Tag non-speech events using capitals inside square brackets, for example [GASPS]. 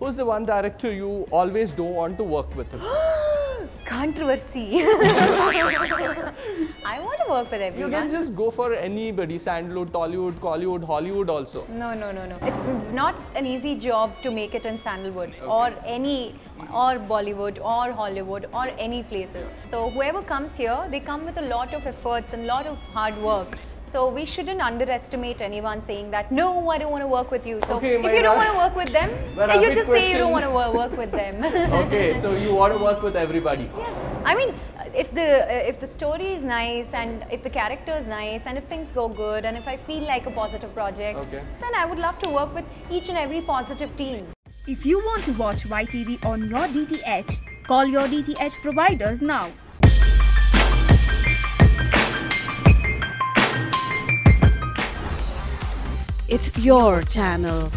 who's the one director you always don't want to work with? [GASPS] Controversy. [LAUGHS] I want to work with everybody. You can just go for anybody, Sandalwood, Tollywood, Kollywood, Hollywood also. No, no, no, no. It's not an easy job to make it in Sandalwood or any, or Bollywood or Hollywood or any places. So whoever comes here, they come with a lot of efforts and lot of hard work. So we shouldn't underestimate anyone saying that no, I don't want to work with you. So Okay, if you don't want to work with them, [LAUGHS] then you rapid just say you don't want to work with them. [LAUGHS] Okay, so you want to work with everybody. [LAUGHS] Yes, I mean, if the if the story is nice and if the character is nice and if things go good and if I feel like a positive project, Okay. then I would love to work with each and every positive team. If you want to watch YTV on your DTH, call your DTH providers now. It's your channel.